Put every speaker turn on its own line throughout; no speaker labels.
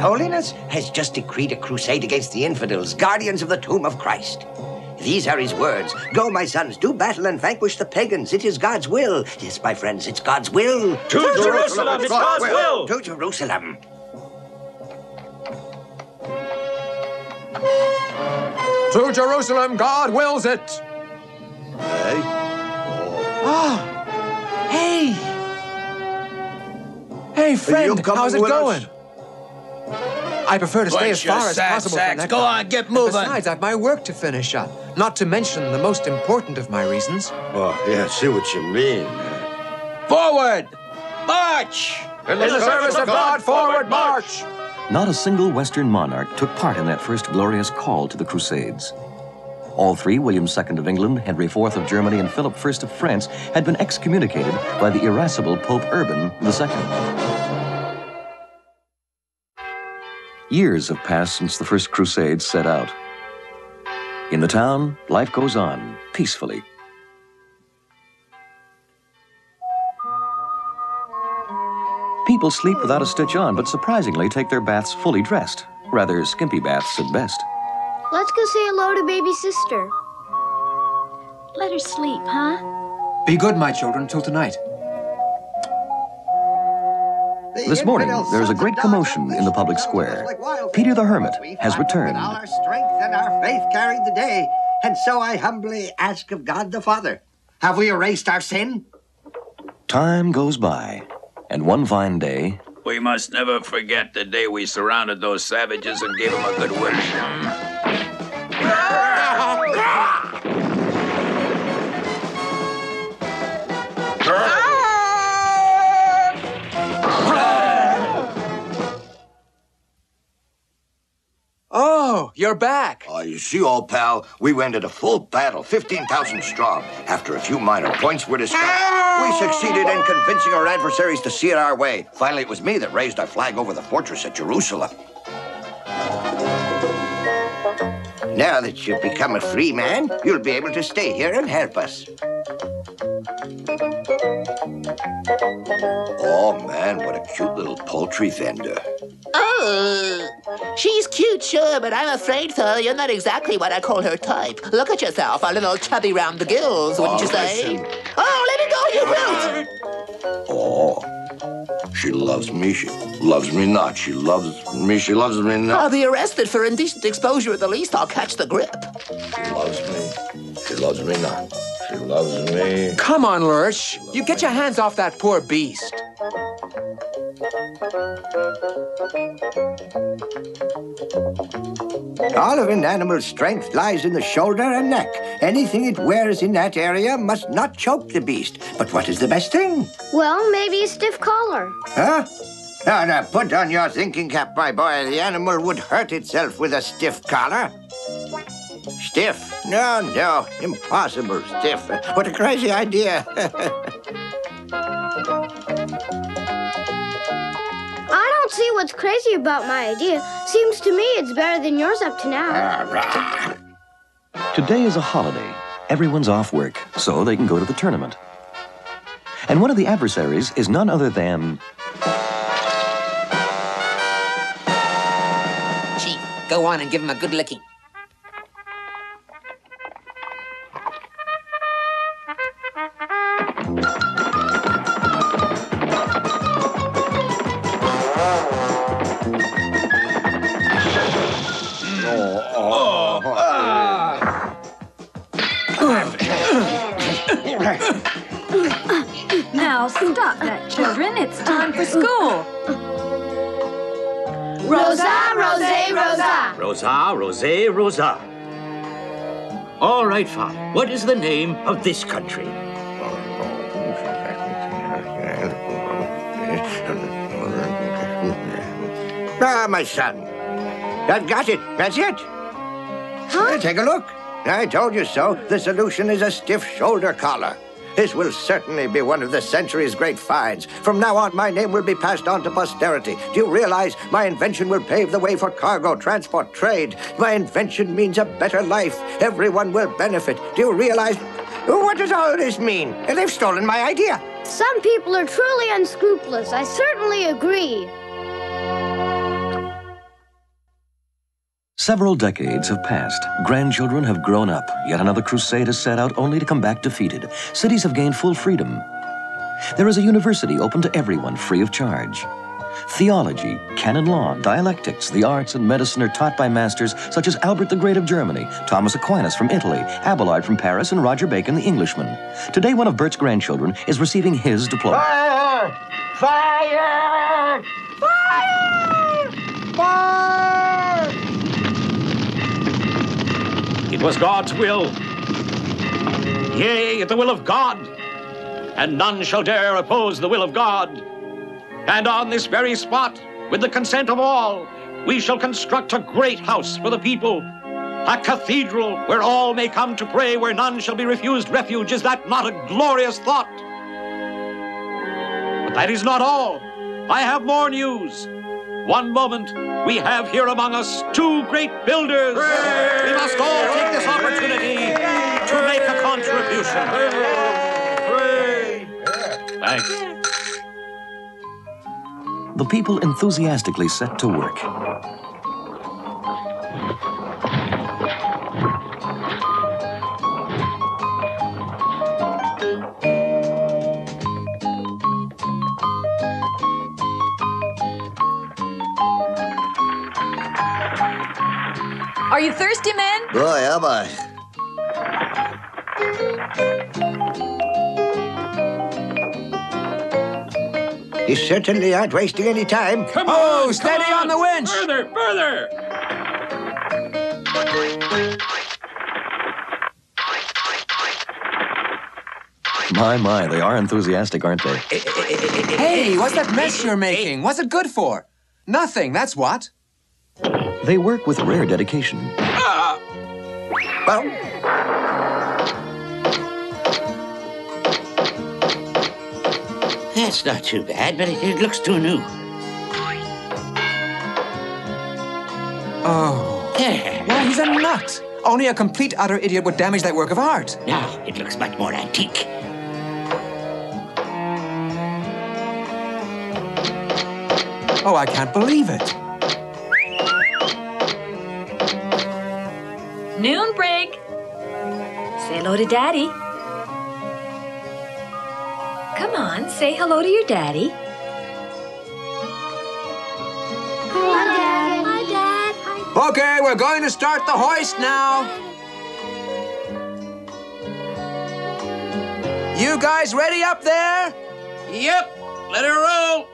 Holiness has just decreed a crusade against the infidels, guardians of the tomb of Christ. These are his words. Go, my sons, do battle and vanquish the pagans. It is God's will. Yes, my friends, it's God's will.
To, to Jerusalem, Jerusalem, it's God's will.
To Jerusalem.
To Jerusalem, God wills it.
Hey.
Ah. Hey. Hey, friend, how's it going? Us? I prefer to stay as far as possible
sacks.
from that
Go on, get moving.
Besides, I've my work to finish up. Not to mention the most important of my reasons.
Oh, yeah, I see what you mean.
Forward! March!
In the, In the service of God, forward march!
Not a single Western monarch took part in that first glorious call to the Crusades. All three, William II of England, Henry IV of Germany, and Philip I of France, had been excommunicated by the irascible Pope Urban II. Years have passed since the first crusade set out. In the town, life goes on peacefully. People sleep without a stitch on, but surprisingly take their baths fully dressed. Rather skimpy baths at best.
Let's go say hello to baby sister.
Let her sleep, huh?
Be good, my children, till tonight.
This morning, there is a great commotion in the public square. Peter the Hermit has returned.
All our strength and our faith carried the day, and so I humbly ask of God the Father, have we erased our sin?
Time goes by, and one fine day...
We must never forget the day we surrounded those savages and gave them a good whipping.
You're back.
Oh, you see, old pal, we went into full battle, 15,000 strong. After a few minor points were discussed, we ah! succeeded in convincing our adversaries to see it our way. Finally, it was me that raised our flag over the fortress at Jerusalem.
Now that you've become a free man, you'll be able to stay here and help us.
Oh, man, what a cute little poultry vendor.
Oh, she's cute, sure, but I'm afraid, sir, you're not exactly what I call her type. Look at yourself, a little chubby round the gills, wouldn't
oh,
you say?
Listen.
Oh, let me go, you brute!
Oh, she loves me. She loves me not. She loves me. She loves me not.
I'll be arrested for indecent exposure at the least. I'll catch the grippe.
She loves me. She loves me not. She loves me.
Come on, Lurch. You get your hands off that poor beast.
All of an animal's strength lies in the shoulder and neck. Anything it wears in that area must not choke the beast. But what is the best thing?
Well, maybe a stiff collar.
Huh? Now, now, put on your thinking cap, my boy. The animal would hurt itself with a stiff collar. Stiff? No, no, impossible stiff. What a crazy idea.
I don't see what's crazy about my idea. Seems to me it's better than yours up to now.
Today is a holiday. Everyone's off work, so they can go to the tournament. And one of the adversaries is none other than...
Chief, go on and give him a good licking.
Now stop that, children. It's time for school.
Rosa, Rose, Rosa.
Rosa, Rose, Rosa. All right, Father. What is the name of this country?
Ah, my son. I've got it. That's it.
Huh?
Take a look. I told you so. The solution is a stiff shoulder collar. This will certainly be one of the century's great finds. From now on, my name will be passed on to posterity. Do you realize my invention will pave the way for cargo, transport, trade? My invention means a better life. Everyone will benefit. Do you realize? What does all this mean? They've stolen my idea.
Some people are truly unscrupulous. I certainly agree.
Several decades have passed. Grandchildren have grown up. Yet another crusade has set out only to come back defeated. Cities have gained full freedom. There is a university open to everyone, free of charge. Theology, canon law, dialectics, the arts, and medicine are taught by masters such as Albert the Great of Germany, Thomas Aquinas from Italy, Abelard from Paris, and Roger Bacon the Englishman. Today, one of Bert's grandchildren is receiving his diploma.
Fire! Fire! Fire! Fire!
It was God's will. Yea, the will of God. And none shall dare oppose the will of God. And on this very spot, with the consent of all, we shall construct a great house for the people. A cathedral where all may come to pray, where none shall be refused refuge. Is that not a glorious thought? But that is not all. I have more news. One moment, we have here among us two great builders must all take this opportunity to make a contribution. Thanks.
The people enthusiastically set to work.
Are you thirsty, men?
Boy, am I.
You certainly aren't wasting any time.
Come
Oh,
on,
steady
come
on the winch.
Further, further.
My, my, they are enthusiastic, aren't they?
Hey, what's that mess you're making? What's it good for? Nothing, that's what.
They work with rare dedication. Ah!
Well,
That's not too bad, but it, it looks too new.
Oh.
There.
Well, he's a nut. Only a complete utter idiot would damage that work of art.
Now it looks much more antique.
Oh, I can't believe it.
Noon break. Say hello to Daddy. Come on, say hello to your daddy.
Hi, Dad. Hi, Dad.
Okay, we're going to start the hoist now. You guys ready up there?
Yep, let her roll.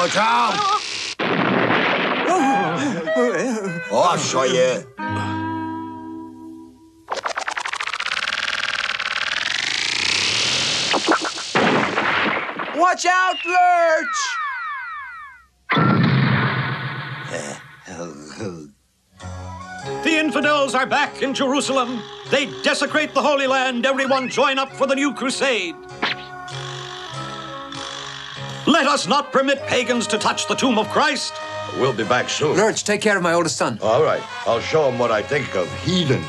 Watch out! Oh, I'll show you.
Watch out, Lurch!
The infidels are back in Jerusalem. They desecrate the Holy Land. Everyone join up for the new crusade. Let us not permit pagans to touch the tomb of Christ.
We'll be back soon.
Lurch, take care of my oldest son.
All right. I'll show him what I think of heathens.